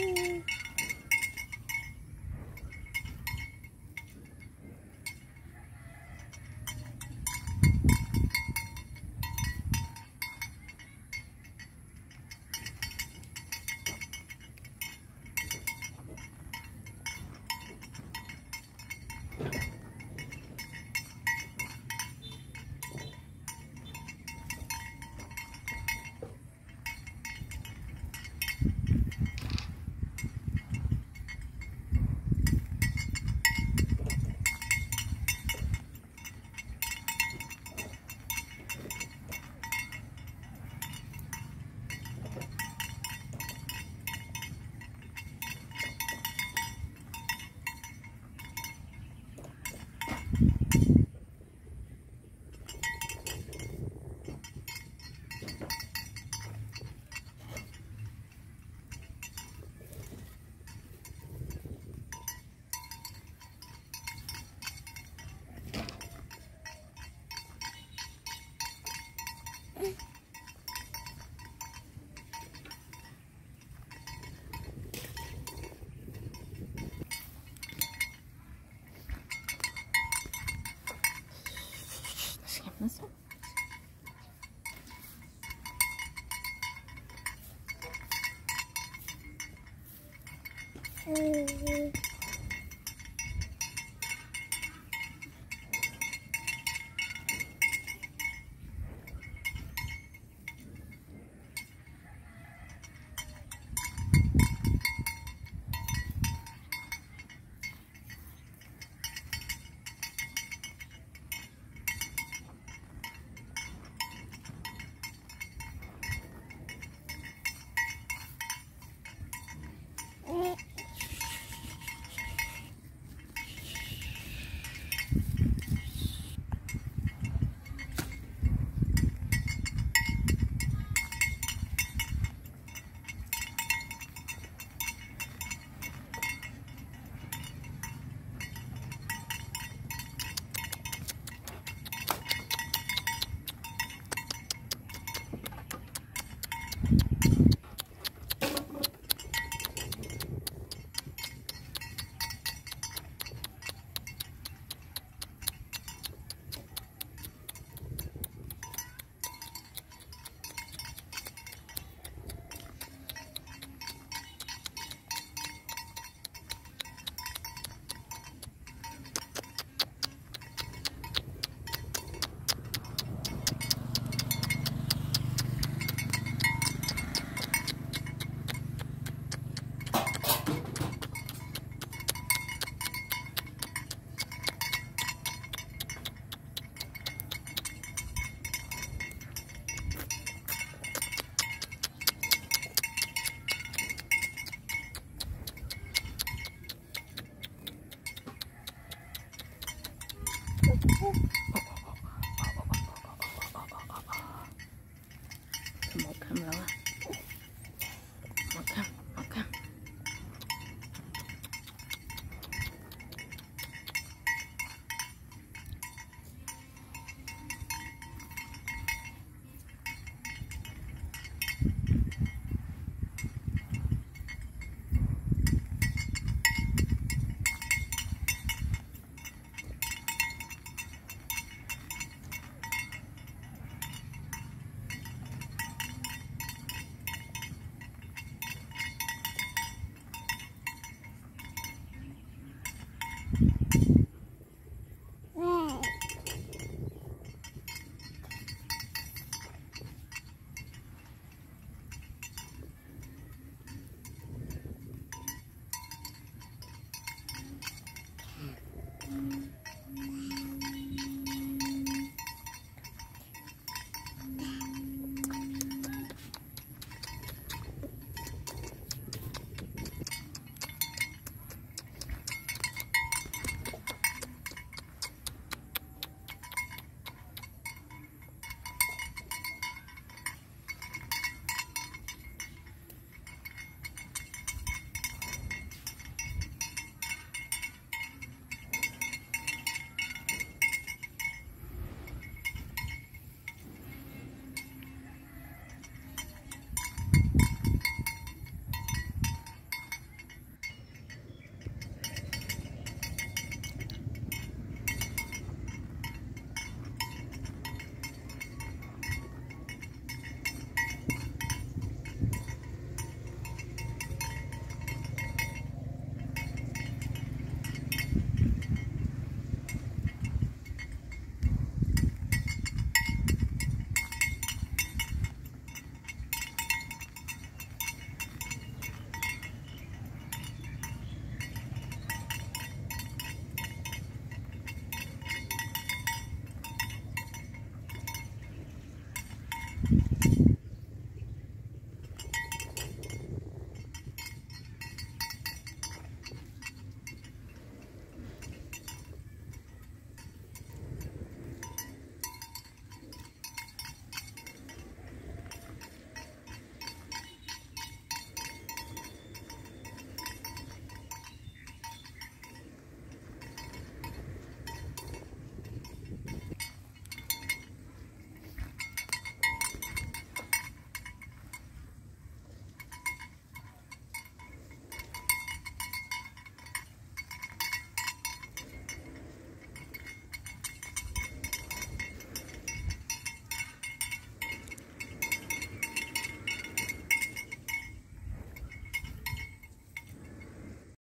Ooh. Mm-hmm. Oh.